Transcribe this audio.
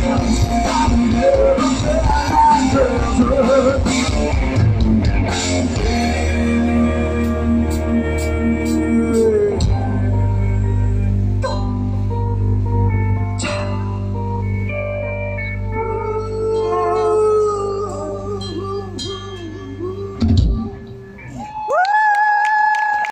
Yeah.